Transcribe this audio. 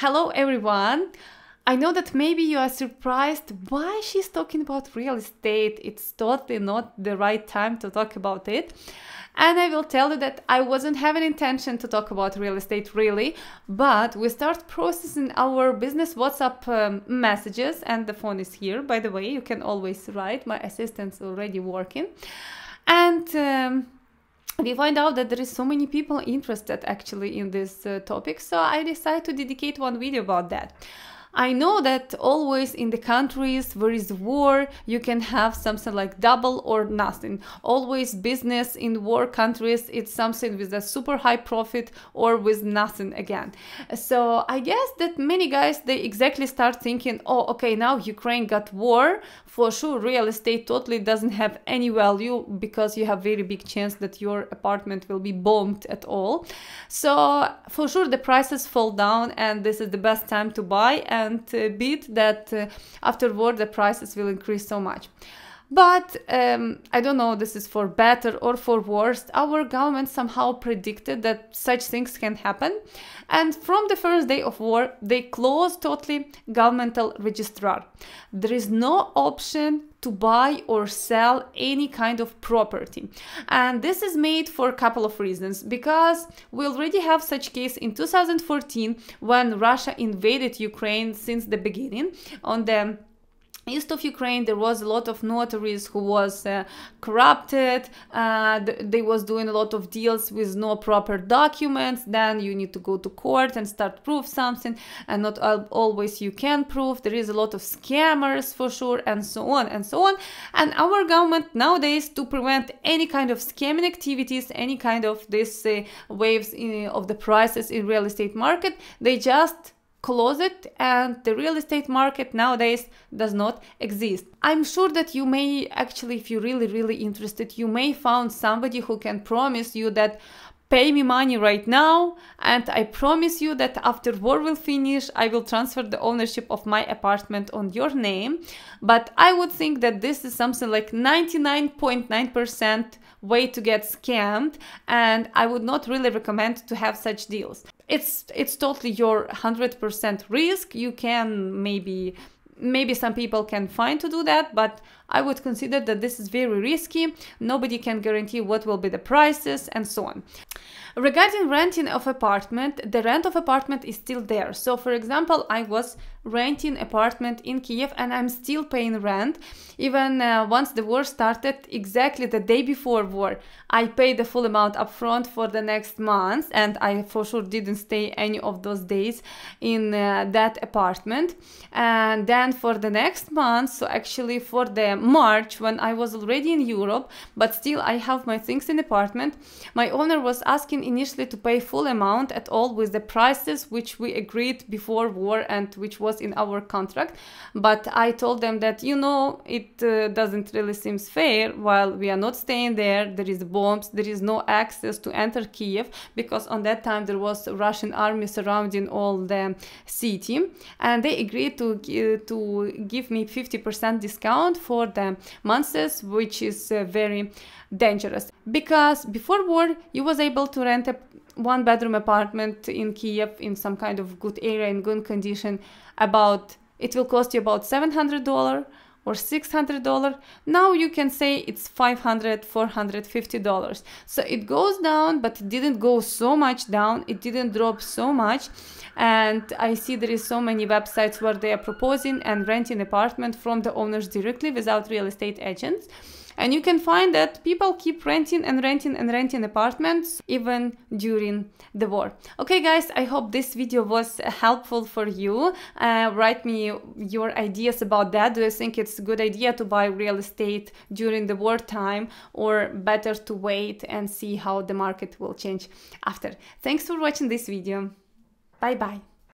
Hello everyone! I know that maybe you are surprised why she's talking about real estate. It's totally not the right time to talk about it. And I will tell you that I wasn't having intention to talk about real estate really, but we start processing our business WhatsApp um, messages and the phone is here. By the way, you can always write. My assistant's already working. And um, we find out that there is so many people interested actually in this uh, topic so i decided to dedicate one video about that I know that always in the countries where is war, you can have something like double or nothing. Always business in war countries, it's something with a super high profit or with nothing again. So I guess that many guys, they exactly start thinking, oh, okay, now Ukraine got war. For sure, real estate totally doesn't have any value because you have very big chance that your apartment will be bombed at all. So for sure, the prices fall down and this is the best time to buy. And and uh, bid that uh, afterward the prices will increase so much. But um, I don't know, this is for better or for worse. Our government somehow predicted that such things can happen. And from the first day of war, they closed totally governmental registrar. There is no option to buy or sell any kind of property. And this is made for a couple of reasons because we already have such case in 2014 when Russia invaded Ukraine since the beginning on the east of Ukraine, there was a lot of notaries who was uh, corrupted. Uh, they was doing a lot of deals with no proper documents. Then you need to go to court and start prove something, and not always you can prove. There is a lot of scammers for sure, and so on and so on. And our government nowadays to prevent any kind of scamming activities, any kind of this uh, waves in, of the prices in real estate market, they just close it and the real estate market nowadays does not exist. I'm sure that you may actually, if you're really, really interested, you may found somebody who can promise you that pay me money right now and I promise you that after war will finish I will transfer the ownership of my apartment on your name but I would think that this is something like 99.9% way to get scammed and I would not really recommend to have such deals it's it's totally your 100% risk. You can maybe maybe some people can find to do that but i would consider that this is very risky. Nobody can guarantee what will be the prices and so on. Regarding renting of apartment the rent of apartment is still there. So for example i was renting apartment in kiev and i'm still paying rent. Even uh, once the war started exactly the day before war i paid the full amount upfront for the next month and i for sure didn't stay any of those days in uh, that apartment. And then for the next month so actually for the march when i was already in europe but still i have my things in apartment my owner was asking initially to pay full amount at all with the prices which we agreed before war and which was in our contract. But i told them that you know it uh, doesn't really seem fair while we are not staying there there is bombs there is no access to enter kiev because on that time there was russian army surrounding all the city. And they agreed to uh, to give me 50% discount for the months, which is uh, very dangerous. Because before war, you was able to rent a one bedroom apartment in Kiev in some kind of good area in good condition about it will cost you about $700 or $600 now you can say it's $500 $450 so it goes down but it didn't go so much down. It didn't drop so much. And i see there is so many websites where they are proposing and renting apartment from the owners directly without real estate agents and you can find that people keep renting and renting and renting apartments even during the war. Okay guys, I hope this video was helpful for you. Uh, write me your ideas about that. Do you think it's a good idea to buy real estate during the wartime or better to wait and see how the market will change after? Thanks for watching this video. Bye bye.